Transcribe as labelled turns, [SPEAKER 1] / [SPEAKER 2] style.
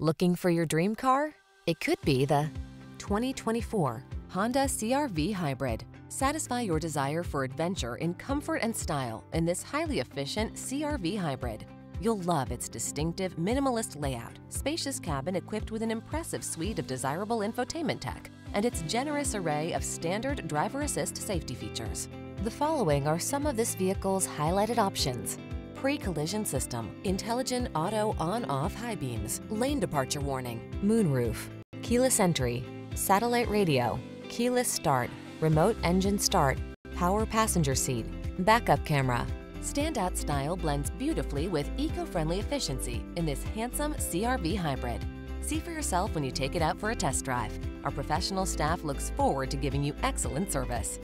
[SPEAKER 1] Looking for your dream car? It could be the 2024 Honda CRV Hybrid. Satisfy your desire for adventure in comfort and style in this highly efficient CRV Hybrid. You'll love its distinctive minimalist layout, spacious cabin equipped with an impressive suite of desirable infotainment tech, and its generous array of standard driver assist safety features. The following are some of this vehicle's highlighted options. Pre-collision system, intelligent auto on-off high beams, lane departure warning, moonroof, keyless entry, satellite radio, keyless start, remote engine start, power passenger seat, backup camera. Standout style blends beautifully with eco-friendly efficiency in this handsome CRV hybrid. See for yourself when you take it out for a test drive. Our professional staff looks forward to giving you excellent service.